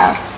her.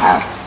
have.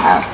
have.